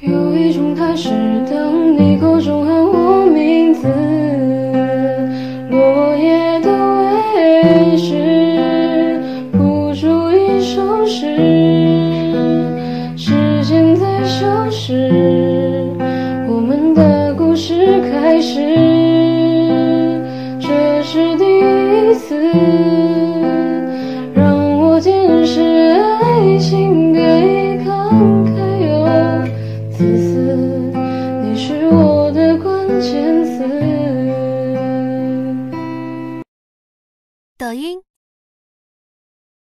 有一种开始，当你口中喊我名字，落叶的位置，谱出一首诗，时间在消失，我们的故事开始，这是第一次，千次抖音。